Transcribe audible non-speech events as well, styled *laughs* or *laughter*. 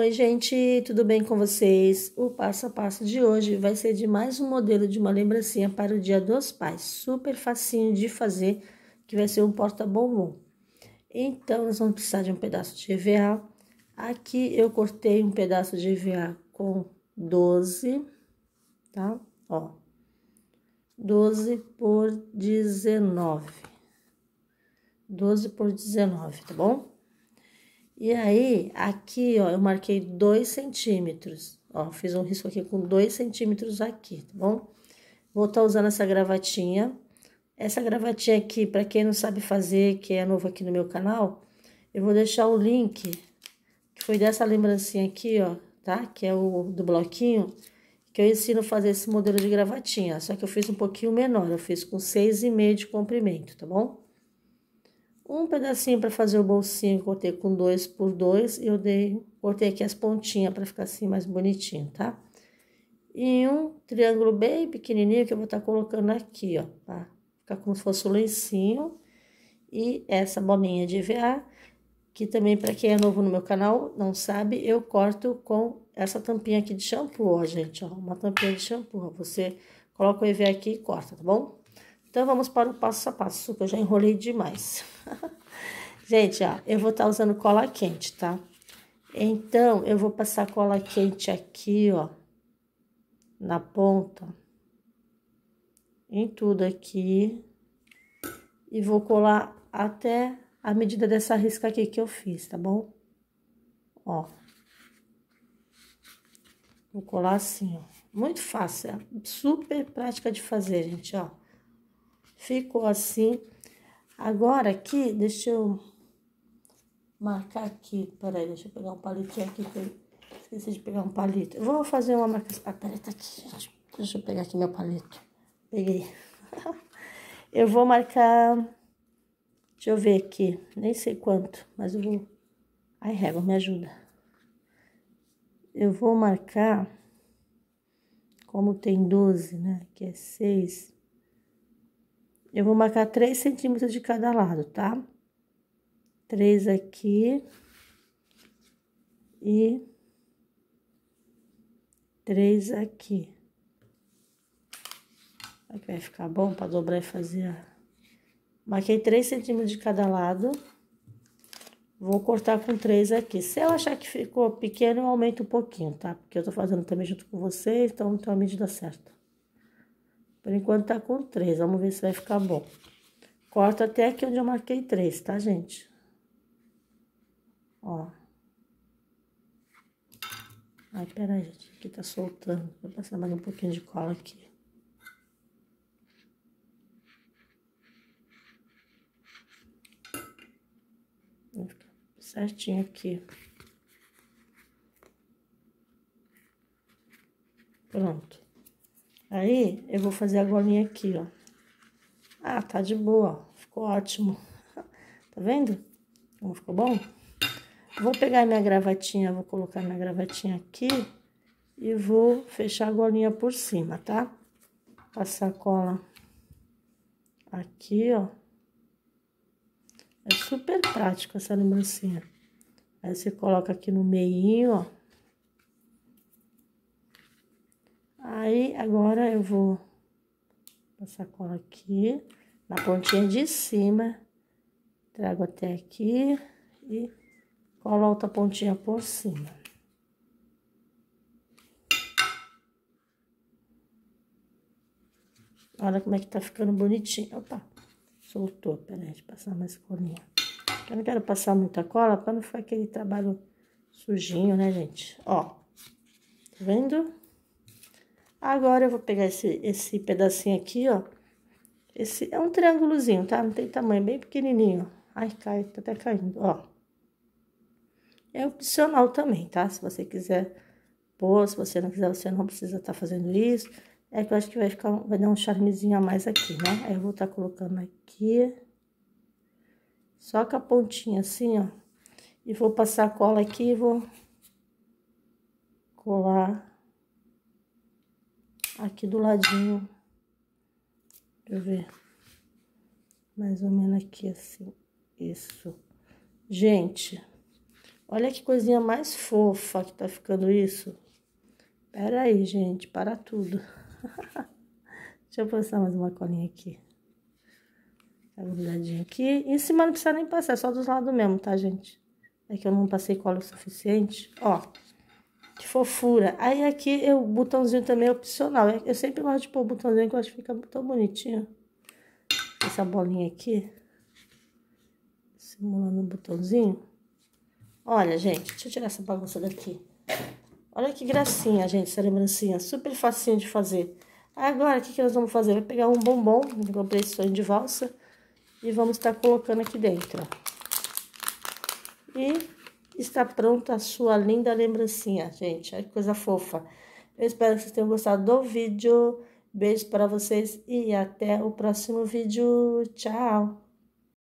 Oi, gente, tudo bem com vocês? O passo a passo de hoje vai ser de mais um modelo de uma lembrancinha para o Dia dos Pais. Super facinho de fazer, que vai ser um porta-bombom. Então, nós vamos precisar de um pedaço de EVA. Aqui eu cortei um pedaço de EVA com 12, tá? Ó, 12 por 19. 12 por 19, tá bom? E aí, aqui, ó, eu marquei 2 centímetros. Ó, fiz um risco aqui com 2 centímetros aqui, tá bom? Vou estar tá usando essa gravatinha. Essa gravatinha aqui, para quem não sabe fazer, que é novo aqui no meu canal, eu vou deixar o link, que foi dessa lembrancinha aqui, ó, tá? Que é o do bloquinho, que eu ensino a fazer esse modelo de gravatinha. Só que eu fiz um pouquinho menor, eu fiz com 6,5 de comprimento, tá bom? Um pedacinho para fazer o bolsinho, cortei com dois por dois, eu dei, cortei aqui as pontinhas para ficar assim mais bonitinho, tá? E um triângulo bem pequenininho que eu vou estar tá colocando aqui, ó, tá? Ficar como se fosse o um lencinho. E essa bolinha de EVA, que também para quem é novo no meu canal, não sabe, eu corto com essa tampinha aqui de shampoo, ó, gente, ó, uma tampinha de shampoo. Ó. Você coloca o EVA aqui e corta, tá bom? Então, vamos para o passo a passo, que eu já enrolei demais. *laughs* Gente, ó, eu vou estar tá usando cola quente, tá? Então, eu vou passar cola quente aqui, ó, na ponta, em tudo aqui, e vou colar até a medida dessa risca aqui que eu fiz, tá bom? Ó. Vou colar assim, ó. Muito fácil, é super prática de fazer, gente, ó. Ficou assim. Agora aqui, deixa eu marcar aqui. Peraí, deixa eu pegar um palitinho aqui. Que eu esqueci de pegar um palito. Eu vou fazer uma marcação. Ah, peraí, tá aqui, gente. Deixa eu pegar aqui meu palito. Peguei. *laughs* eu vou marcar. Deixa eu ver aqui. Nem sei quanto, mas eu vou. Ai, régua, me ajuda. Eu vou marcar. Como tem 12, né? Que é 6. Eu vou marcar 3 centímetros de cada lado, tá? Três aqui. E três aqui. Aqui vai ficar bom para dobrar e fazer a... Marquei 3 centímetros de cada lado. Vou cortar com três aqui. Se eu achar que ficou pequeno, eu aumento um pouquinho, tá? Porque eu tô fazendo também junto com vocês, então tem a medida certa. Por enquanto tá com três, vamos ver se vai ficar bom. Corta até aqui onde eu marquei três, tá, gente? Ó. Ai, peraí, gente, aqui tá soltando. Vou passar mais um pouquinho de cola aqui. Certinho aqui. Pronto. Aí, eu vou fazer a golinha aqui, ó. Ah, tá de boa, ficou ótimo. *laughs* Tá vendo? Como ficou bom? Vou pegar minha gravatinha, vou colocar minha gravatinha aqui e vou fechar a golinha por cima, tá? Passar cola aqui, ó. É super prático essa lembrancinha. Aí você coloca aqui no meio, ó. Aí, agora eu vou passar cola aqui, na pontinha de cima, trago até aqui e colo outra pontinha por cima. Olha como é que tá ficando bonitinho. Opa, soltou, peraí, deixa eu passar mais colinha. Eu não quero passar muita cola para não ficar aquele trabalho sujinho, né, gente? Ó, tá vendo? Agora, eu vou pegar esse, esse pedacinho aqui, ó. Esse é um triângulozinho, tá? Não tem tamanho, bem pequenininho. Ai, cai, tá até caindo, ó. É opcional também, tá? Se você quiser pôr, se você não quiser, você não precisa estar tá fazendo isso. É que eu acho que vai ficar, vai dar um charmezinho a mais aqui, né? Aí eu vou estar tá colocando aqui. Só com a pontinha assim, ó. E vou passar a cola aqui e vou colar aqui do ladinho. Deixa eu ver. Mais ou menos aqui assim. Isso. Gente, Olha que coisinha mais fofa que tá ficando isso. Pera aí, gente, para tudo. *laughs* Deixa eu passar mais uma colinha aqui. Tá grudadinho aqui. Em cima não precisa nem passar, é só dos lados mesmo, tá, gente? É que eu não passei cola o suficiente. Ó, que fofura. Aí aqui o botãozinho também é opcional. Eu sempre gosto de pôr o botãozinho que eu acho que fica tão bonitinho. Essa bolinha aqui. Simulando o botãozinho. Olha, gente, deixa eu tirar essa bagunça daqui. Olha que gracinha, gente, essa lembrancinha. Super facinho de fazer. Agora, o que, que nós vamos fazer? Vai pegar um bombom, eu comprei esse sonho de valsa, e vamos estar colocando aqui dentro. E está pronta a sua linda lembrancinha, gente. Olha que coisa fofa. Eu espero que vocês tenham gostado do vídeo. Beijo para vocês e até o próximo vídeo. Tchau!